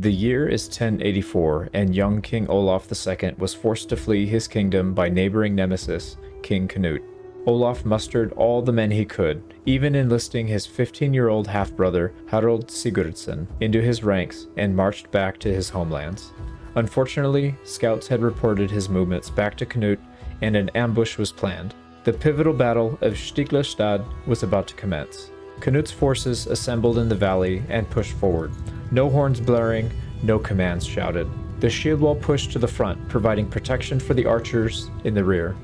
The year is 1084, and young King Olaf II was forced to flee his kingdom by neighboring nemesis, King Canute. Olaf mustered all the men he could, even enlisting his 15 year old half brother, Harald Sigurdsson, into his ranks and marched back to his homelands. Unfortunately, scouts had reported his movements back to Canute, and an ambush was planned. The pivotal battle of Stiklestad was about to commence. Canute's forces assembled in the valley and pushed forward. No horns blaring, no commands shouted. The shield wall pushed to the front, providing protection for the archers in the rear.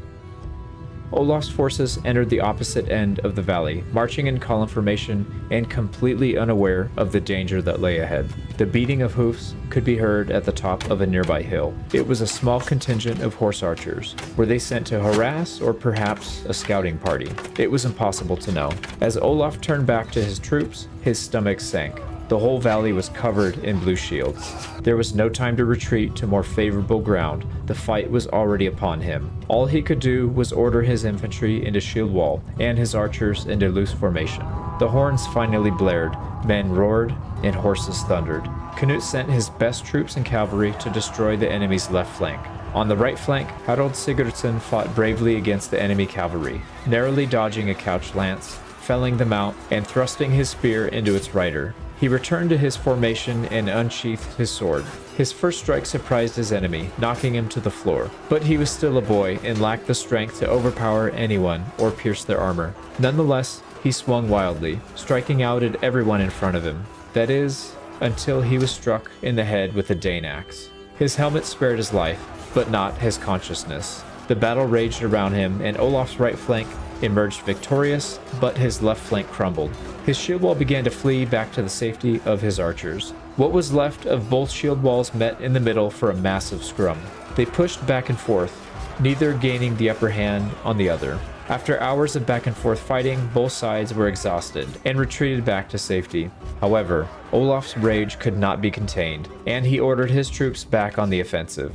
Olaf's forces entered the opposite end of the valley, marching in column formation and completely unaware of the danger that lay ahead. The beating of hoofs could be heard at the top of a nearby hill. It was a small contingent of horse archers. Were they sent to harass or perhaps a scouting party? It was impossible to know. As Olaf turned back to his troops, his stomach sank. The whole valley was covered in blue shields. There was no time to retreat to more favorable ground. The fight was already upon him. All he could do was order his infantry into shield wall and his archers into loose formation. The horns finally blared, men roared, and horses thundered. Canute sent his best troops and cavalry to destroy the enemy's left flank. On the right flank, Harald Sigurdsson fought bravely against the enemy cavalry, narrowly dodging a couch lance, felling the mount, and thrusting his spear into its rider. He returned to his formation and unsheathed his sword. His first strike surprised his enemy, knocking him to the floor. But he was still a boy and lacked the strength to overpower anyone or pierce their armor. Nonetheless, he swung wildly, striking out at everyone in front of him. That is, until he was struck in the head with a Dane axe. His helmet spared his life, but not his consciousness. The battle raged around him, and Olaf's right flank emerged victorious, but his left flank crumbled. His shield wall began to flee back to the safety of his archers. What was left of both shield walls met in the middle for a massive scrum. They pushed back and forth, neither gaining the upper hand on the other. After hours of back and forth fighting, both sides were exhausted and retreated back to safety. However, Olaf's rage could not be contained, and he ordered his troops back on the offensive.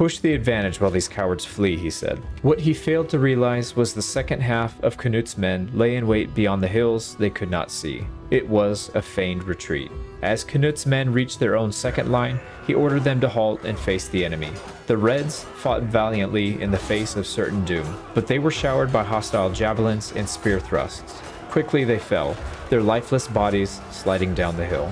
Push the advantage while these cowards flee, he said. What he failed to realize was the second half of Canute's men lay in wait beyond the hills they could not see. It was a feigned retreat. As Canute's men reached their own second line, he ordered them to halt and face the enemy. The Reds fought valiantly in the face of certain doom, but they were showered by hostile javelins and spear thrusts. Quickly they fell, their lifeless bodies sliding down the hill.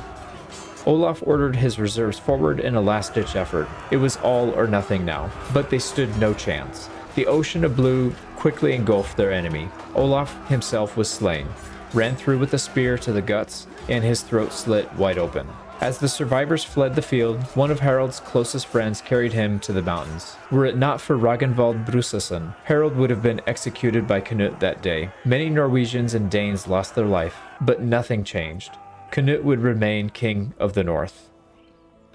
Olaf ordered his reserves forward in a last-ditch effort. It was all or nothing now, but they stood no chance. The ocean of blue quickly engulfed their enemy. Olaf himself was slain, ran through with a spear to the guts, and his throat slit wide open. As the survivors fled the field, one of Harald's closest friends carried him to the mountains. Were it not for Ragnvald Brusason, Harald would have been executed by Canute that day. Many Norwegians and Danes lost their life, but nothing changed. Canute would remain king of the north.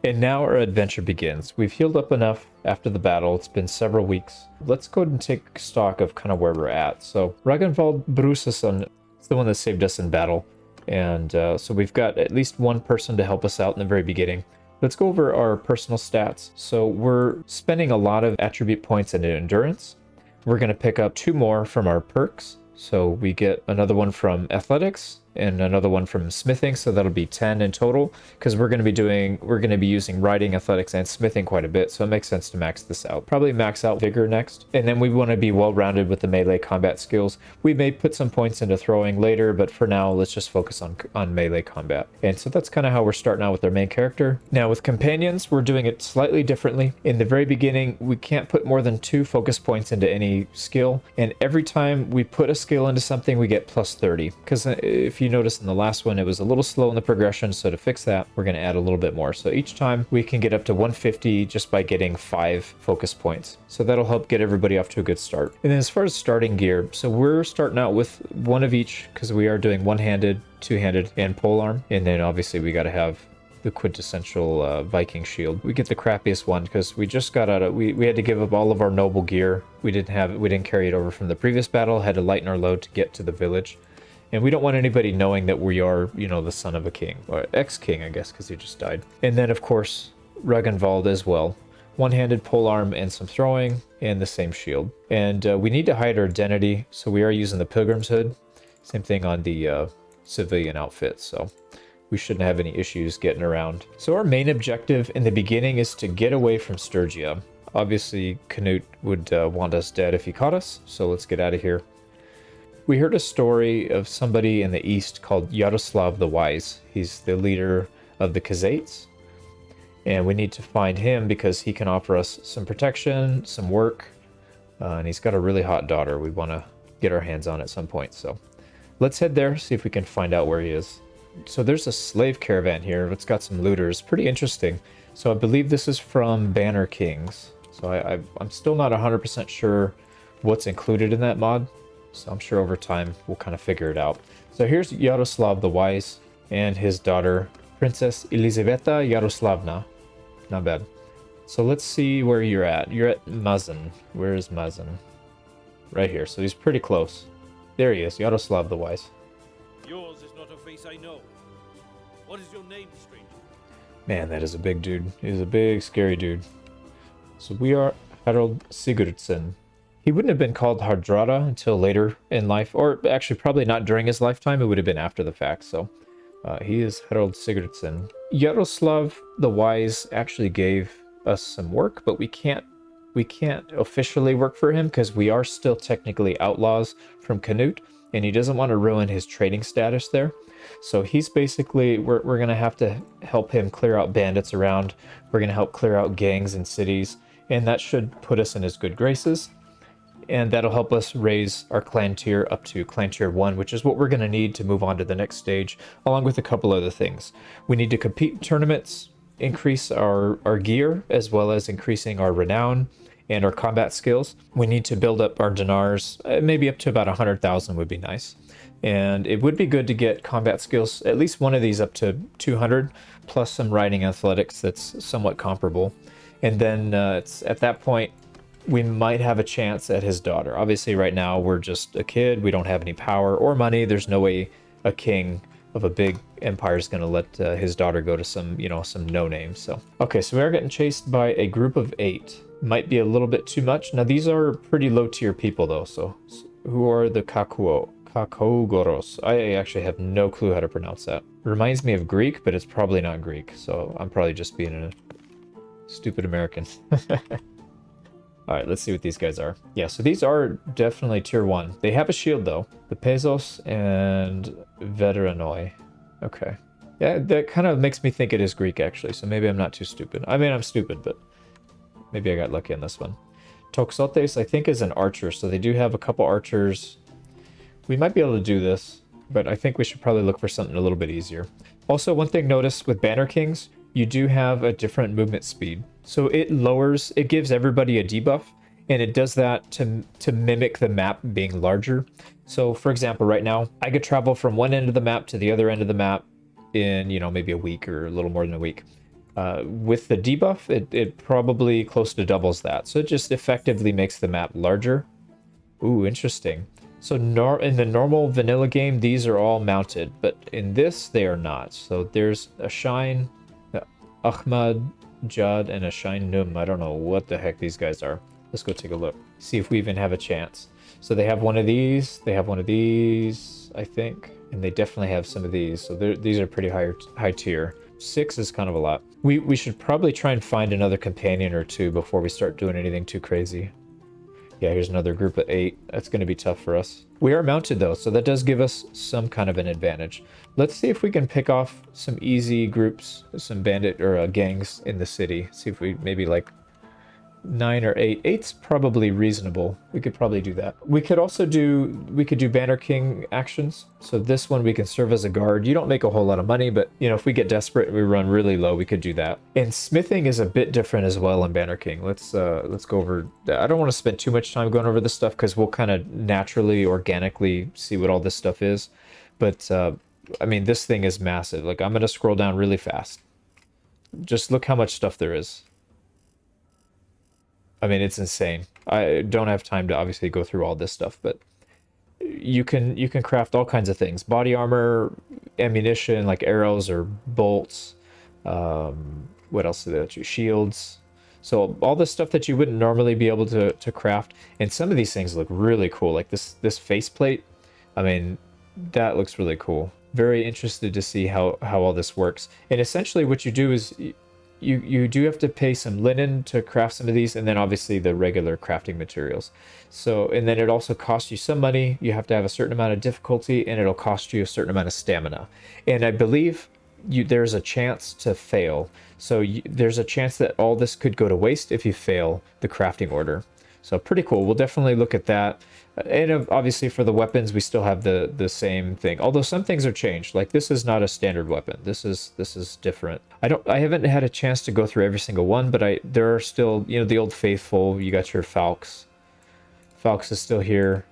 And now our adventure begins. We've healed up enough after the battle. It's been several weeks. Let's go ahead and take stock of kind of where we're at. So Ragnvald Brusason is the one that saved us in battle. And uh, so we've got at least one person to help us out in the very beginning. Let's go over our personal stats. So we're spending a lot of attribute points into endurance. We're going to pick up two more from our perks. So we get another one from athletics and another one from smithing so that'll be 10 in total because we're going to be doing we're going to be using riding athletics and smithing quite a bit so it makes sense to max this out. Probably max out vigor next and then we want to be well rounded with the melee combat skills. We may put some points into throwing later but for now let's just focus on on melee combat. And so that's kind of how we're starting out with our main character. Now with companions we're doing it slightly differently. In the very beginning we can't put more than two focus points into any skill and every time we put a skill into something we get plus 30 because uh, if you you notice in the last one, it was a little slow in the progression. So to fix that, we're going to add a little bit more. So each time we can get up to 150 just by getting five focus points. So that'll help get everybody off to a good start. And then as far as starting gear, so we're starting out with one of each because we are doing one-handed, two-handed, and polearm. And then obviously we got to have the quintessential uh, Viking shield. We get the crappiest one because we just got out of we, we had to give up all of our noble gear. We didn't have we didn't carry it over from the previous battle. Had to lighten our load to get to the village. And we don't want anybody knowing that we are, you know, the son of a king, or ex-king, I guess, because he just died. And then, of course, Ragnvald as well. One-handed polearm and some throwing, and the same shield. And uh, we need to hide our identity, so we are using the pilgrim's hood. Same thing on the uh, civilian outfit, so we shouldn't have any issues getting around. So our main objective in the beginning is to get away from Sturgia. Obviously, Canute would uh, want us dead if he caught us, so let's get out of here. We heard a story of somebody in the east called Yaroslav the Wise. He's the leader of the Khuzaits, and we need to find him because he can offer us some protection, some work, uh, and he's got a really hot daughter we want to get our hands on at some point. So let's head there, see if we can find out where he is so there's a slave caravan here. It's got some looters. Pretty interesting. So I believe this is from Banner Kings. So I, I, am still not 100% sure what's included in that mod. So I'm sure over time we'll kind of figure it out. So here's Yaroslav the Wise and his daughter, Princess Elizaveta Yaroslavna. Not bad. So let's see where you're at. You're at Mazin. Where is Mazin? Right here. So he's pretty close. There he is, Yaroslav the Wise. Yours is not a face I know. What is your name, stranger? Man, that is a big dude. He's a big, scary dude. So we are Harald Sigurdsson. He wouldn't have been called Hardrada until later in life, or actually probably not during his lifetime. It would have been after the fact. So uh, he is Harald Sigurdsson. Yaroslav the Wise actually gave us some work, but we can't we can't officially work for him because we are still technically outlaws from Canute and he doesn't want to ruin his trading status there. So he's basically, we're, we're going to have to help him clear out bandits around. We're going to help clear out gangs in cities, and that should put us in his good graces. And that'll help us raise our clan tier up to clan tier 1, which is what we're going to need to move on to the next stage, along with a couple other things. We need to compete in tournaments, increase our, our gear, as well as increasing our renown and our combat skills. We need to build up our dinars, uh, maybe up to about 100,000 would be nice. And it would be good to get combat skills, at least one of these up to 200, plus some riding athletics that's somewhat comparable. And then uh, it's at that point, we might have a chance at his daughter. Obviously, right now, we're just a kid. We don't have any power or money. There's no way a king of a big empire is going to let uh, his daughter go to some, you know, some no name. So, okay, so we are getting chased by a group of eight might be a little bit too much. Now, these are pretty low tier people, though. So, who are the Kakuo? Kakogoros. I actually have no clue how to pronounce that. Reminds me of Greek, but it's probably not Greek. So, I'm probably just being a stupid American. All right, let's see what these guys are. Yeah, so these are definitely tier one. They have a shield though. The Pezos and Veteranoi. Okay. Yeah, that kind of makes me think it is Greek actually, so maybe I'm not too stupid. I mean, I'm stupid, but Maybe I got lucky on this one. Toxotes, I think, is an archer, so they do have a couple archers. We might be able to do this, but I think we should probably look for something a little bit easier. Also, one thing notice with Banner Kings, you do have a different movement speed. So it lowers, it gives everybody a debuff, and it does that to, to mimic the map being larger. So for example, right now, I could travel from one end of the map to the other end of the map in, you know, maybe a week or a little more than a week. Uh, with the debuff, it, it probably close to doubles that. So it just effectively makes the map larger. Ooh, interesting. So in the normal vanilla game, these are all mounted, but in this, they are not. So there's a Shine, Ahmad, Jad, and a Shine Num. I don't know what the heck these guys are. Let's go take a look. See if we even have a chance. So they have one of these. They have one of these, I think. And they definitely have some of these. So these are pretty high, high tier. Six is kind of a lot. We, we should probably try and find another companion or two before we start doing anything too crazy. Yeah, here's another group of eight. That's going to be tough for us. We are mounted though, so that does give us some kind of an advantage. Let's see if we can pick off some easy groups, some bandit or uh, gangs in the city. See if we maybe like nine or eight. Eight's probably reasonable. We could probably do that. We could also do, we could do Banner King actions. So this one we can serve as a guard. You don't make a whole lot of money, but you know, if we get desperate and we run really low, we could do that. And smithing is a bit different as well in Banner King. Let's, uh, let's go over, I don't want to spend too much time going over this stuff because we'll kind of naturally, organically see what all this stuff is. But, uh, I mean, this thing is massive. Like I'm going to scroll down really fast. Just look how much stuff there is. I mean, it's insane. I don't have time to obviously go through all this stuff, but you can you can craft all kinds of things: body armor, ammunition like arrows or bolts. Um, what else do they let you? Shields. So all this stuff that you wouldn't normally be able to to craft, and some of these things look really cool. Like this this faceplate. I mean, that looks really cool. very interested to see how how all this works. And essentially, what you do is you you do have to pay some linen to craft some of these, and then obviously the regular crafting materials. So and then it also costs you some money. You have to have a certain amount of difficulty, and it'll cost you a certain amount of stamina. And I believe you there's a chance to fail. So you, there's a chance that all this could go to waste if you fail the crafting order. So pretty cool. We'll definitely look at that. And obviously for the weapons, we still have the the same thing. Although some things are changed. Like this is not a standard weapon. This is this is different. I don't I haven't had a chance to go through every single one, but I there are still, you know, the old faithful. You got your Falx. Falx is still here.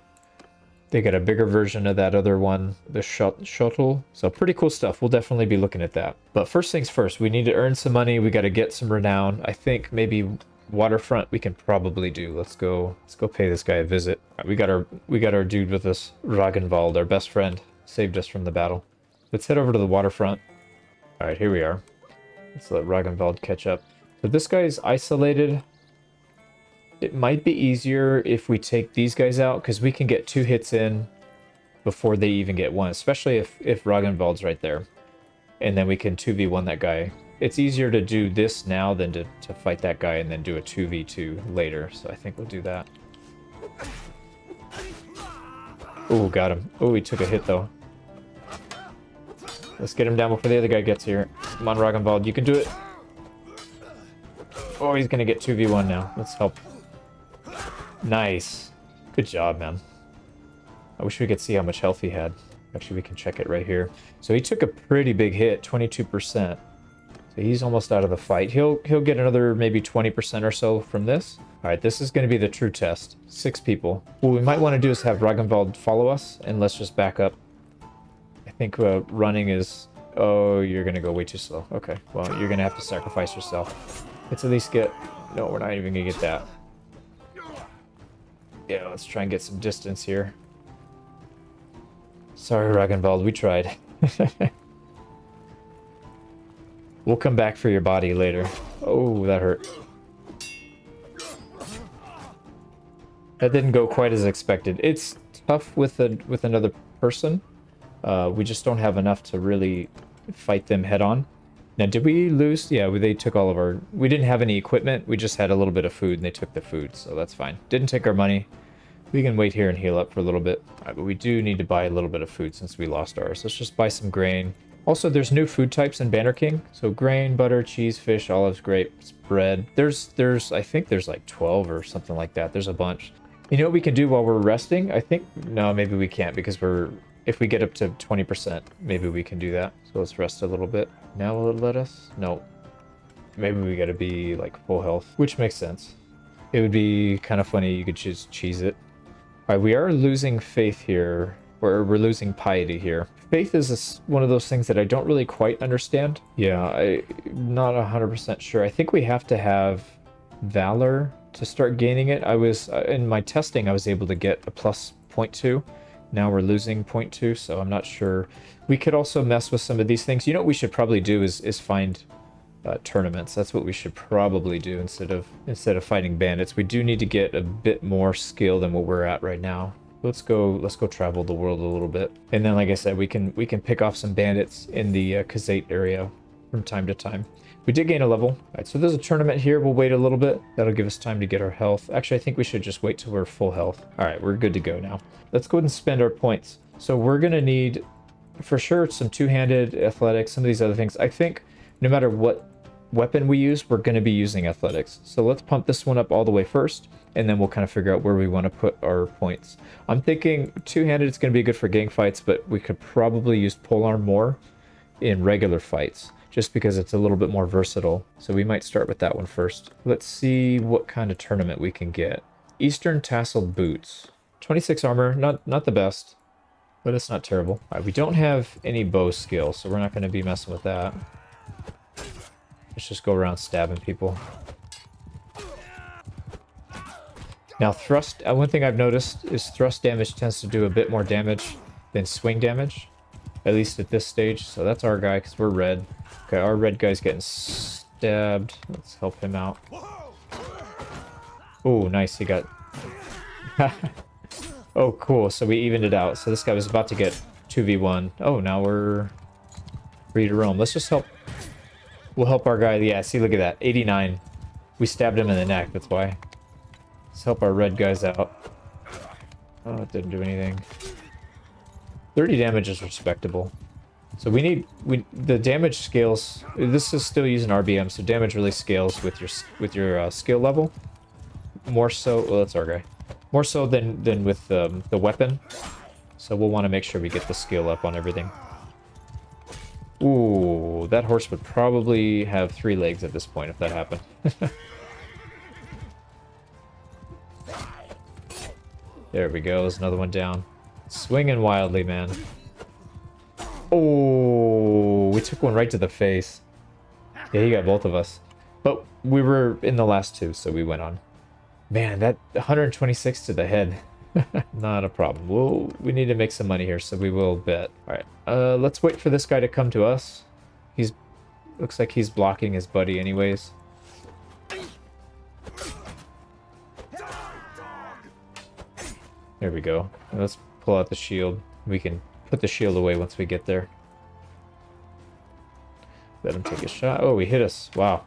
They got a bigger version of that other one, the shuttle. So pretty cool stuff. We'll definitely be looking at that. But first things first, we need to earn some money. We got to get some renown. I think maybe waterfront we can probably do. Let's go. Let's go pay this guy a visit. Right, we got our we got our dude with us, Ragnvald, our best friend, saved us from the battle. Let's head over to the waterfront. All right, here we are. Let's let Ragnvald catch up. So this guy is isolated. It might be easier if we take these guys out because we can get two hits in before they even get one, especially if if Ragnvald's right there, and then we can two v one that guy it's easier to do this now than to, to fight that guy and then do a 2v2 later. So I think we'll do that. Oh, got him. Oh, he took a hit though. Let's get him down before the other guy gets here. Come on, Ragnvald, you can do it. Oh, he's gonna get 2v1 now. Let's help. Nice. Good job, man. I wish we could see how much health he had. Actually, we can check it right here. So he took a pretty big hit, 22%. So he's almost out of the fight. He'll he'll get another maybe 20% or so from this. All right, this is going to be the true test. Six people. What we might want to do is have Ragnvald follow us, and let's just back up. I think uh, running is... Oh, you're going to go way too slow. Okay, well, you're going to have to sacrifice yourself. Let's at least get... No, we're not even going to get that. Yeah, let's try and get some distance here. Sorry, Ragnvald, we tried. We'll come back for your body later. Oh, that hurt. That didn't go quite as expected. It's tough with a with another person. Uh, we just don't have enough to really fight them head on. Now, did we lose? Yeah, they took all of our... We didn't have any equipment. We just had a little bit of food, and they took the food, so that's fine. Didn't take our money. We can wait here and heal up for a little bit. Right, but we do need to buy a little bit of food since we lost ours. Let's just buy some grain. Also, there's new food types in Banner King. So grain, butter, cheese, fish, olives, grapes, bread. There's, there's, I think there's like 12 or something like that. There's a bunch. You know what we can do while we're resting? I think, no, maybe we can't because we're, if we get up to 20%, maybe we can do that. So let's rest a little bit. Now will it let us? No. Maybe we gotta be like full health, which makes sense. It would be kind of funny you could just cheese it. All right, we are losing faith here or we're losing piety here. Faith is a, one of those things that I don't really quite understand. Yeah, I'm not 100% sure. I think we have to have valor to start gaining it. I was, uh, in my testing, I was able to get a plus 0.2. Now we're losing 0.2, so I'm not sure. We could also mess with some of these things. You know what we should probably do is, is find uh, tournaments. That's what we should probably do instead of instead of fighting bandits. We do need to get a bit more skill than what we're at right now let's go let's go travel the world a little bit. And then like i said we can we can pick off some bandits in the uh, Khuzait area from time to time. We did gain a level. All right so there's a tournament here. We'll wait a little bit. That'll give us time to get our health. Actually i think we should just wait till we're full health. All right we're good to go now. Let's go ahead and spend our points. So we're gonna need for sure some two-handed athletics some of these other things. I think no matter what weapon we use we're going to be using athletics. So let's pump this one up all the way first and then we'll kind of figure out where we want to put our points. I'm thinking two-handed is going to be good for gang fights, but we could probably use polearm more in regular fights, just because it's a little bit more versatile. So we might start with that one first. Let's see what kind of tournament we can get. Eastern Tasseled Boots. 26 armor, not, not the best, but it's not terrible. All right, we don't have any bow skill, so we're not going to be messing with that. Let's just go around stabbing people. Now thrust, uh, one thing I've noticed is thrust damage tends to do a bit more damage than swing damage. At least at this stage. So that's our guy because we're red. Okay, our red guy's getting stabbed. Let's help him out. Oh, nice. He got... oh, cool. So we evened it out. So this guy was about to get 2v1. Oh, now we're free to roam. Let's just help. We'll help our guy. Yeah, see, look at that. 89. We stabbed him in the neck, that's why. Let's help our red guys out. Oh, it didn't do anything. 30 damage is respectable. So we need we the damage scales. This is still using RBM, so damage really scales with your with your uh, skill level. More so, well, that's our guy. More so than than with um, the weapon. So we'll want to make sure we get the skill up on everything. Ooh, that horse would probably have three legs at this point if that happened. there we go. There's another one down. Swinging wildly, man. Oh, we took one right to the face. Yeah, he got both of us. But we were in the last two, so we went on. Man, that 126 to the head. Not a problem. We'll, we need to make some money here, so we will bet. All right, uh, let's wait for this guy to come to us. He's looks like he's blocking his buddy anyways. There we go. Let's pull out the shield. We can put the shield away once we get there. Let him take a shot. Oh, he hit us. Wow.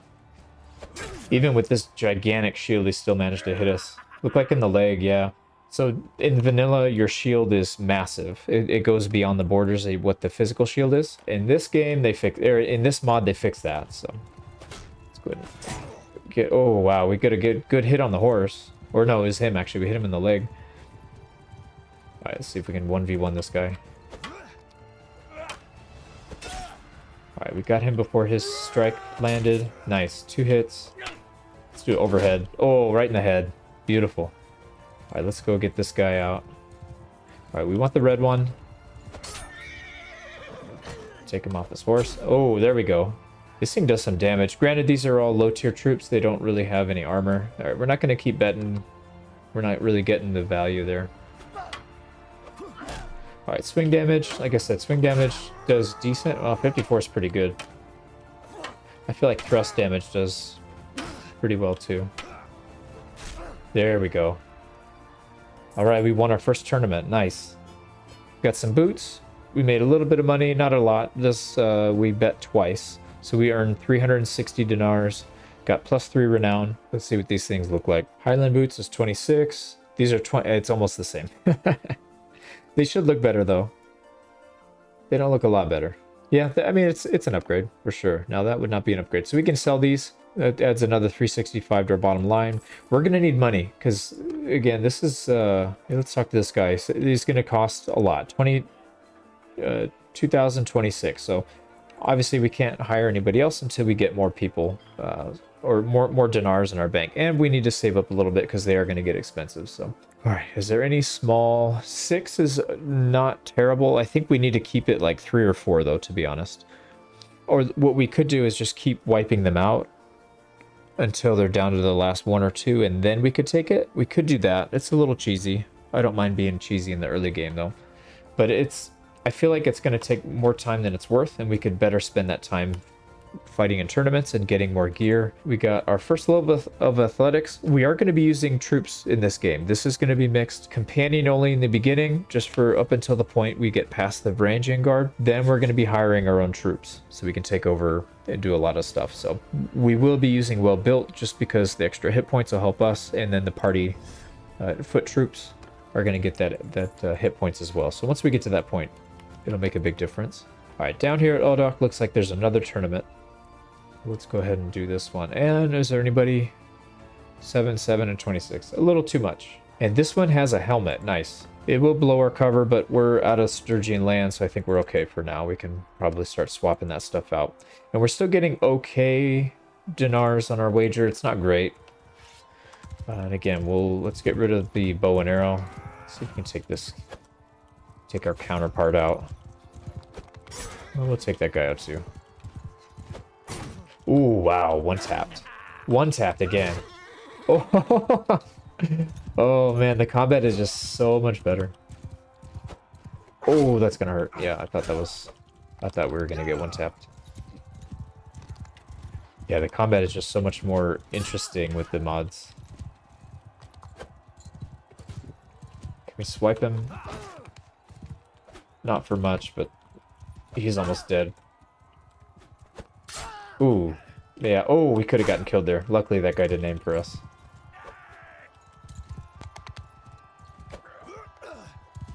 Even with this gigantic shield, he still managed to hit us. Look like in the leg, yeah. So in vanilla, your shield is massive. It, it goes beyond the borders of what the physical shield is. In this game, they fix. Er, in this mod, they fix that. So let's go ahead. And get. Oh wow, we got a good good hit on the horse. Or no, it was him actually. We hit him in the leg. All right, let's see if we can one v one this guy. Alright, we got him before his strike landed. Nice. Two hits. Let's do overhead. Oh, right in the head. Beautiful. Alright, let's go get this guy out. Alright, we want the red one. Take him off his horse. Oh, there we go. This thing does some damage. Granted, these are all low-tier troops. They don't really have any armor. Alright, we're not going to keep betting. We're not really getting the value there. Alright, swing damage. Like I said, swing damage does decent. Well, 54 is pretty good. I feel like thrust damage does pretty well too. There we go. Alright, we won our first tournament. Nice. Got some boots. We made a little bit of money, not a lot. This uh, we bet twice. So we earned 360 dinars. Got plus 3 renown. Let's see what these things look like. Highland boots is 26. These are 20. It's almost the same. They should look better though. They don't look a lot better. Yeah, I mean, it's it's an upgrade for sure. Now that would not be an upgrade. So we can sell these. That adds another 365 to our bottom line. We're going to need money because, again, this is... Uh, let's talk to this guy. So he's going to cost a lot. 20, uh, 2026. So obviously we can't hire anybody else until we get more people uh, or more, more dinars in our bank. And we need to save up a little bit because they are going to get expensive. So all right, is there any small? Six is not terrible. I think we need to keep it like three or four though, to be honest. Or what we could do is just keep wiping them out until they're down to the last one or two, and then we could take it. We could do that. It's a little cheesy. I don't mind being cheesy in the early game though. But it's, I feel like it's going to take more time than it's worth, and we could better spend that time fighting in tournaments and getting more gear. We got our first level of athletics. We are going to be using troops in this game. This is going to be mixed companion only in the beginning, just for up until the point we get past the Varangian Guard. Then we're going to be hiring our own troops so we can take over and do a lot of stuff. So we will be using well built just because the extra hit points will help us, and then the party uh, foot troops are going to get that that uh, hit points as well. So once we get to that point, it'll make a big difference. All right, down here at Odokh looks like there's another tournament. Let's go ahead and do this one. And is there anybody? 7, 7, and 26. A little too much. And this one has a helmet. Nice. It will blow our cover, but we're out of Sturgian land, so I think we're okay for now. We can probably start swapping that stuff out. And we're still getting okay dinars on our wager. It's not great. Uh, and again, we'll let's get rid of the bow and arrow. Let's see if we can take this, take our counterpart out. Well, we'll take that guy out too. Ooh, wow, one tapped. One tapped again. Oh, oh man, the combat is just so much better. Oh, that's gonna hurt. Yeah, I thought that was... I thought we were gonna get one tapped. Yeah, the combat is just so much more interesting with the mods. Can we swipe him? Not for much, but he's almost dead. Ooh. Yeah, oh, we could have gotten killed there. Luckily, that guy didn't aim for us.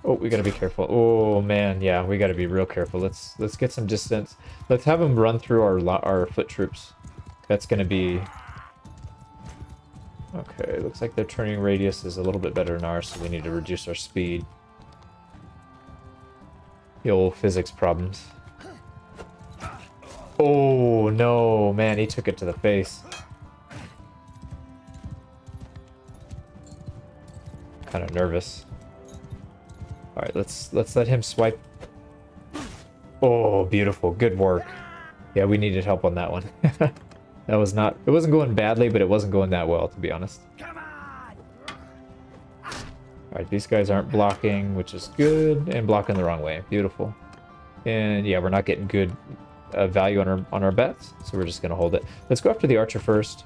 Oh, we gotta be careful. Oh man, yeah, we gotta be real careful. Let's let's get some distance. Let's have them run through our our foot troops. That's gonna be. Okay, looks like their turning radius is a little bit better than ours, so we need to reduce our speed. Old physics problems. Oh no, man, he took it to the face. Kind of nervous. All right, let's let's let him swipe. Oh, beautiful. Good work. Yeah, we needed help on that one. that was not it wasn't going badly, but it wasn't going that well to be honest. All right, these guys aren't blocking, which is good, and blocking the wrong way. Beautiful. And yeah, we're not getting good uh, value on our on our bets, so we're just gonna hold it. Let's go after the archer first.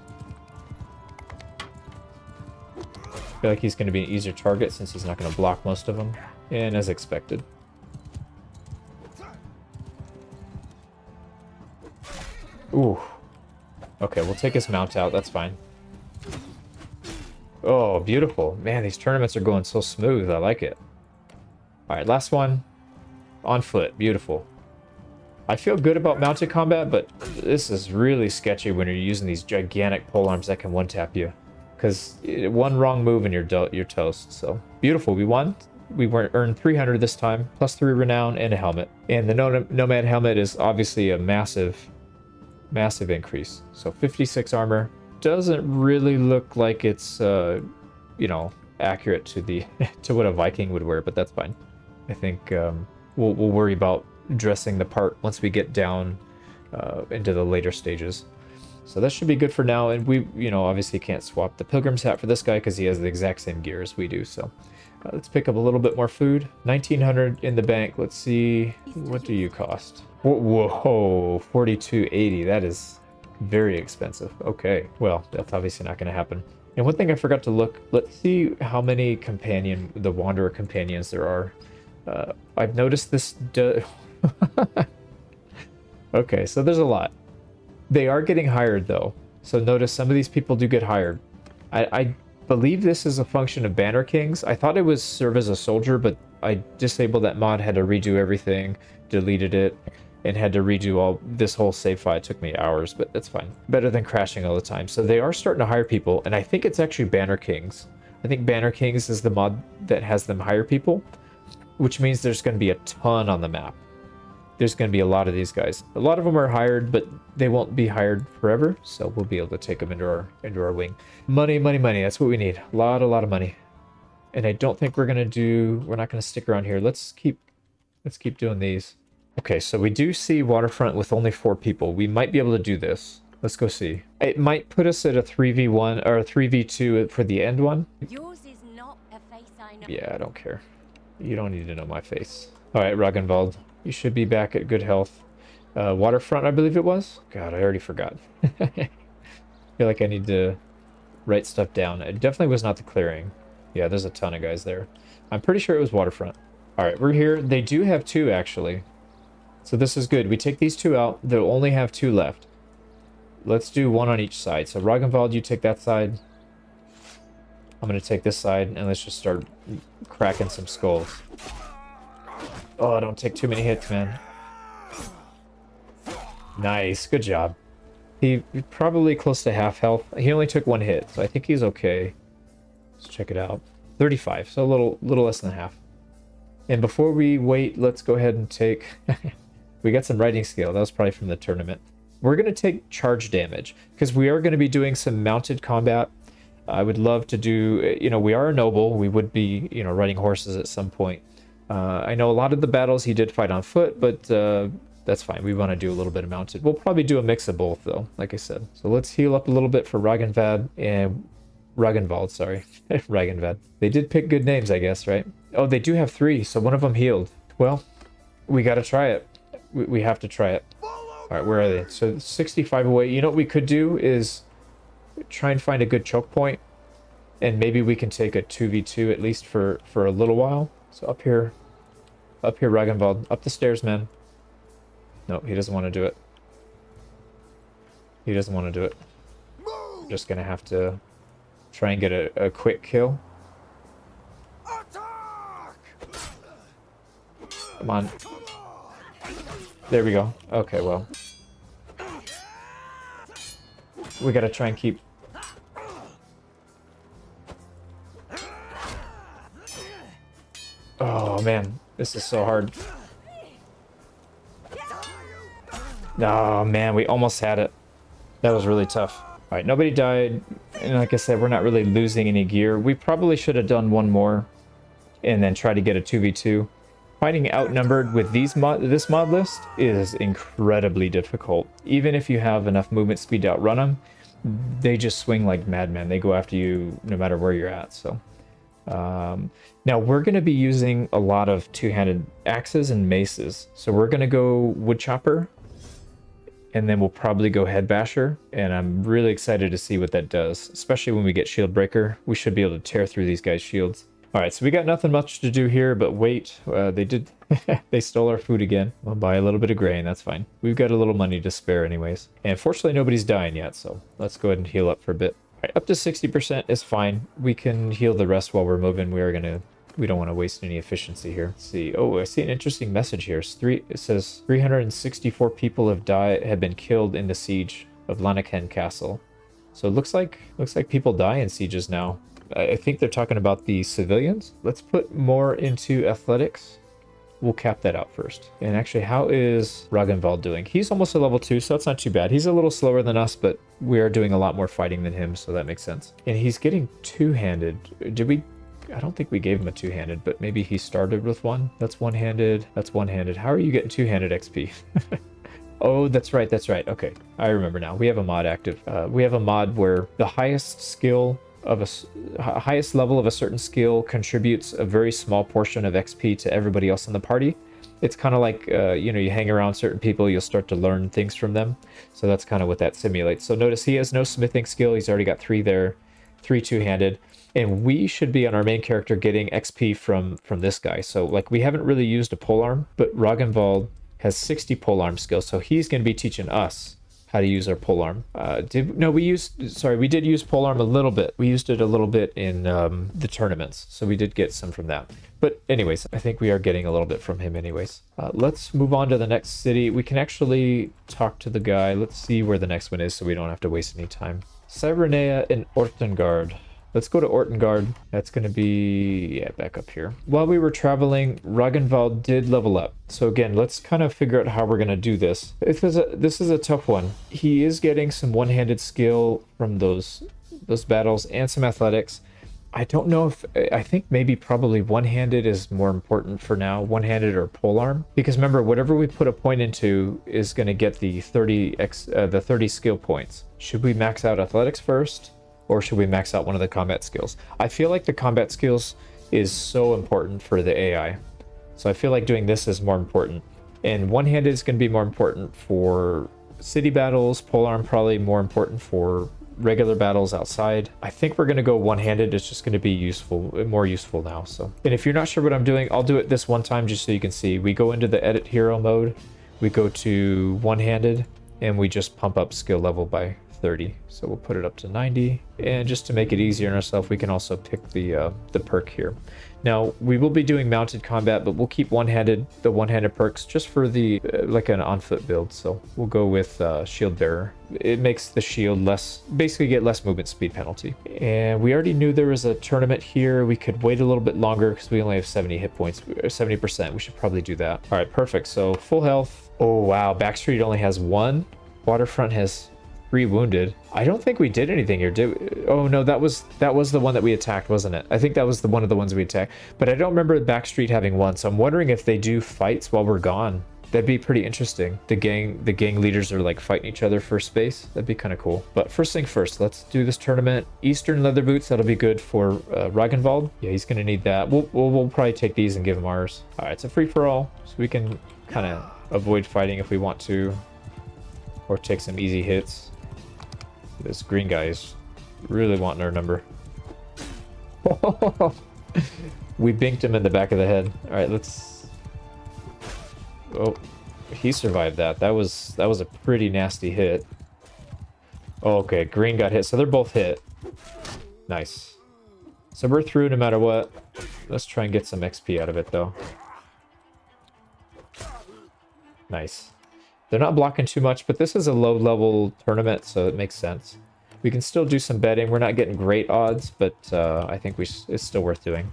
I feel like he's gonna be an easier target since he's not gonna block most of them. And as expected. Ooh. Okay, we'll take his mount out. That's fine. Oh, beautiful. Man, these tournaments are going so smooth. I like it. All right, last one. On foot. Beautiful. I feel good about mounted combat, but this is really sketchy when you're using these gigantic pole arms that can one-tap you. Because one wrong move and you're, you're toast. So, beautiful. We won we earned 300 this time, plus 3 renown and a helmet. And the Nomad helmet is obviously a massive, massive increase. So 56 armor doesn't really look like it's, uh, you know, accurate to the to what a Viking would wear, but that's fine. I think um, we'll, we'll worry about dressing the part once we get down uh, into the later stages. So that should be good for now. And we, you know, obviously can't swap the Pilgrim's hat for this guy because he has the exact same gear as we do. So uh, let's pick up a little bit more food. 1900 in the bank. Let's see. What do you cost? Whoa, 4280. That is very expensive. Okay. Well, that's obviously not going to happen. And one thing I forgot to look, let's see how many companion, the Wanderer companions there are. Uh, I've noticed this. okay, so there's a lot. They are getting hired though. So notice some of these people do get hired. I, I believe this is a function of Banner Kings. I thought it was serve as a soldier, but I disabled that mod, had to redo everything, deleted it, and had to redo all this whole save file. It took me hours, but that's fine. Better than crashing all the time. So they are starting to hire people, and I think it's actually Banner Kings. I think Banner Kings is the mod that has them hire people, which means there's going to be a ton on the map there's going to be a lot of these guys. A lot of them are hired, but they won't be hired forever, so we'll be able to take them into our into our wing. Money, money, money. That's what we need. A lot, a lot of money. And I don't think we're gonna do. We're not gonna stick around here. Let's keep. Let's keep doing these. Okay, so we do see waterfront with only four people. We might be able to do this. Let's go see. It might put us at a 3v1 or a 3v2 for the end one. Yours is not a face I know. Yeah, I don't care. You don't need to know my face. All right, Ragnvald. You should be back at good health. Uh, waterfront, I believe it was? God, I already forgot. I feel like I need to write stuff down. It definitely was not the clearing. Yeah, there's a ton of guys there. I'm pretty sure it was waterfront. All right, we're here. They do have two, actually. So this is good. We take these two out. They'll only have two left. Let's do one on each side. So Ragnvald, you take that side. I'm going to take this side, and let's just start cracking some skulls. Oh, don't take too many hits, man. Nice. Good job. He probably close to half health. He only took one hit, so I think he's okay. Let's check it out. 35, so a little, little less than half. And before we wait, let's go ahead and take... we got some writing skill. That was probably from the tournament. We're going to take charge damage, because we are going to be doing some mounted combat. I would love to do... You know, we are a noble. We would be, you know, riding horses at some point. Uh, I know a lot of the battles he did fight on foot, but uh, that's fine. We want to do a little bit of mounted. We'll probably do a mix of both, though, like I said. So let's heal up a little bit for Ragnvad and Ragnvald, sorry. Ragnvad. They did pick good names, I guess, right? Oh, they do have three, so one of them healed. Well, we got to try it. We, we have to try it. All right, where are they? So 65 away. You know what we could do is try and find a good choke point, and maybe we can take a 2v2 at least for, for a little while. So up here, Up here, Ragnvald. Up the stairs, man. No, he doesn't want to do it. He doesn't want to do it. Just gonna have to try and get a, a quick kill. Come on. There we go. Okay, well. We gotta try and keep... Oh, man. This is so hard. Oh, man. We almost had it. That was really tough. Alright, nobody died. And like I said, we're not really losing any gear. We probably should have done one more. And then try to get a 2v2. Fighting outnumbered with these mod this mod list is incredibly difficult. Even if you have enough movement speed to outrun them, they just swing like madmen. They go after you no matter where you're at. So um, now we're going to be using a lot of two-handed axes and maces. So we're going to go wood chopper and then we'll probably go head basher. And I'm really excited to see what that does, especially when we get shield breaker. We should be able to tear through these guys' shields. All right, so we got nothing much to do here, but wait, uh, they did, they stole our food again. We'll buy a little bit of grain, that's fine. We've got a little money to spare anyways. And fortunately, nobody's dying yet, so let's go ahead and heal up for a bit. All right, up to 60% is fine. We can heal the rest while we're moving. We are gonna, we don't want to waste any efficiency here. Let's see, oh, I see an interesting message here. It's three, it says 364 people have died, have been killed in the siege of Lanaken Castle. So it looks like, looks like people die in sieges now. I think they're talking about the civilians. Let's put more into athletics. We'll cap that out first. And actually, how is Ragnvald doing? He's almost a level 2, so that's not too bad. He's a little slower than us, but we are doing a lot more fighting than him, so that makes sense. And he's getting two-handed. Did we... I don't think we gave him a two-handed, but maybe he started with one. That's one-handed. That's one-handed. How are you getting two-handed XP? Oh, that's right, that's right. Okay, I remember now. We have a mod active. Uh, we have a mod where the highest skill of a highest level of a certain skill contributes a very small portion of XP to everybody else in the party. It's kind of like, uh, you know, you hang around certain people, you'll start to learn things from them. So that's kind of what that simulates. So notice he has no smithing skill. He's already got three there, three two-handed. And we should be on our main character getting XP from, from this guy. So like we haven't really used a polearm, but Ragnvald has 60 polearm skills. So he's going to be teaching us how to use our polearm. Uh, did no, we used sorry, we did use polearm a little bit. We used it a little bit in um, the tournaments, so we did get some from that. But anyways, I think we are getting a little bit from him anyways. Uh, let's move on to the next city. We can actually talk to the guy. Let's see where the next one is so we don't have to waste any time. Cybernea and Ortongard. Let's go to Ortongard. That's going to be, yeah, back up here. While we were traveling, Ragnvald did level up. So again, let's kind of figure out how we're going to do this. This is, a, this is a tough one. He is getting some one-handed skill from those, those battles and some athletics. I don't know if I think maybe probably one-handed is more important for now, one-handed or polearm, because remember whatever we put a point into is going to get the 30 x uh, the 30 skill points. Should we max out athletics first? Or should we max out one of the combat skills? I feel like the combat skills is so important for the AI. So I feel like doing this is more important. And one-handed is going to be more important for city battles. Polearm probably more important for regular battles outside. I think we're going to go one-handed. It's just going to be useful, more useful now. So, And if you're not sure what I'm doing, I'll do it this one time just so you can see. We go into the edit hero mode. We go to one-handed and we just pump up skill level by 30. So we'll put it up to 90. And just to make it easier on ourselves, we can also pick the uh, the perk here. Now, we will be doing mounted combat, but we'll keep one-handed, the one-handed perks just for the, uh, like an on-foot build. So we'll go with uh, Shield Bearer. It makes the shield less, basically get less movement speed penalty. And we already knew there was a tournament here. We could wait a little bit longer because we only have 70 hit points, 70%. We should probably do that. All right, perfect. So full health. Oh, wow. Backstreet only has one. Waterfront has three wounded. I don't think we did anything here, did we? Oh no, that was that was the one that we attacked, wasn't it? I think that was the one of the ones we attacked. But I don't remember Backstreet having one, so I'm wondering if they do fights while we're gone. That'd be pretty interesting. The gang the gang leaders are like fighting each other for space. That'd be kind of cool. But first thing first, let's do this tournament. Eastern leather boots, that'll be good for uh, Ragnvald. Yeah, he's gonna need that. We'll, we'll, we'll probably take these and give him ours. All right, it's a free-for-all, so we can kind of avoid fighting if we want to. Or take some easy hits. This green guy is really wanting our number. we binked him in the back of the head. All right, let's Oh, he survived that. That was that was a pretty nasty hit. Oh, okay, green got hit. So they're both hit. Nice. So we're through no matter what. Let's try and get some XP out of it, though. Nice. They're not blocking too much, but this is a low-level tournament, so it makes sense. We can still do some betting. We're not getting great odds, but uh, I think we it's still worth doing.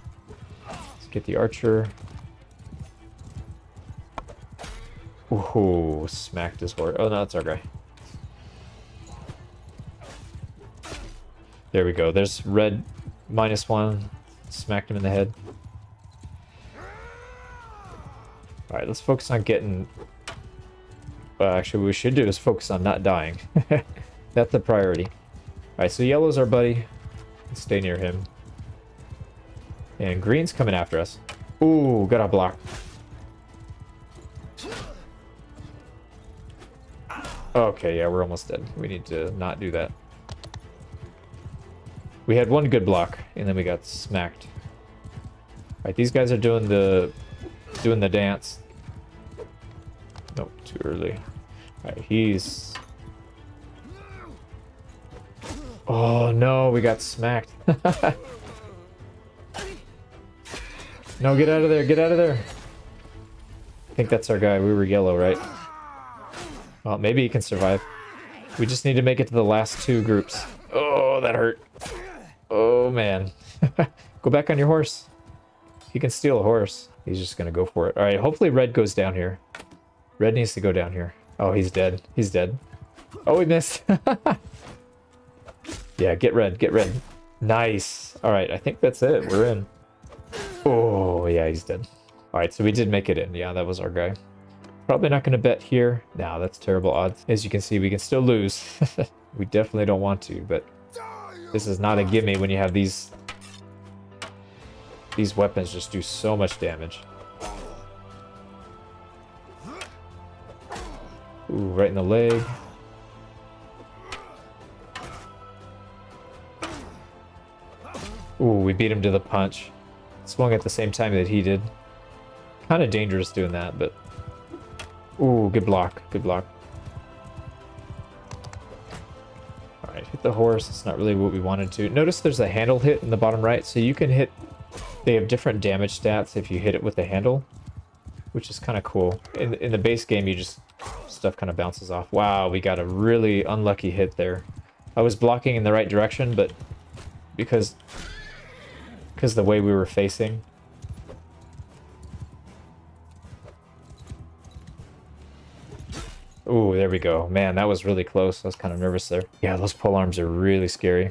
Let's get the archer. Ooh, smacked his horse. Oh, no, that's our guy. There we go. There's red minus one. Smacked him in the head. Alright, let's focus on getting... Uh, actually, what we should do is focus on not dying. That's the priority. Alright, so yellow's our buddy. Let's stay near him. And green's coming after us. Ooh, got a block. Okay, yeah, we're almost dead. We need to not do that. We had one good block, and then we got smacked. Alright, these guys are doing the doing the dance. Nope, too early. He's... Oh no, we got smacked. no, get out of there, get out of there. I think that's our guy. We were yellow, right? Well, maybe he can survive. We just need to make it to the last two groups. Oh, that hurt. Oh, man. go back on your horse. He can steal a horse. He's just going to go for it. All right, hopefully red goes down here. Red needs to go down here. Oh, he's dead. He's dead. Oh, we missed. yeah, get red. Get red. Nice. All right, I think that's it. We're in. Oh, yeah, he's dead. All right, so we did make it in. Yeah, that was our guy. Probably not going to bet here. No, that's terrible odds. As you can see, we can still lose. we definitely don't want to, but this is not a gimme when you have these... These weapons just do so much damage. Ooh, right in the leg. Ooh, we beat him to the punch. Swung at the same time that he did. Kind of dangerous doing that, but... Ooh, good block, good block. Alright, hit the horse. It's not really what we wanted to. Notice there's a handle hit in the bottom right, so you can hit... They have different damage stats if you hit it with the handle, which is kind of cool. In, in the base game, you just... Stuff kind of bounces off. Wow, we got a really unlucky hit there. I was blocking in the right direction, but because... Because the way we were facing, Ooh, there we go. Man, that was really close. I was kind of nervous there. Yeah, those pole arms are really scary.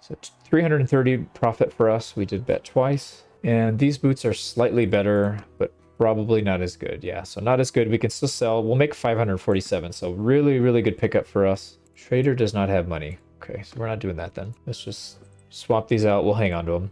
So 330 profit for us. We did bet twice. And these boots are slightly better, but probably not as good. Yeah, so not as good. We can still sell. We'll make 547. So really, really good pickup for us. Trader does not have money. Okay, so we're not doing that then. Let's just swap these out. We'll hang on to them.